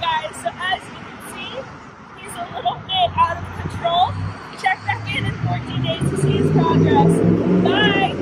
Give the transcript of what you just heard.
Guys, so as you can see, he's a little bit out of control. Check back in in 14 days to see his progress. Bye!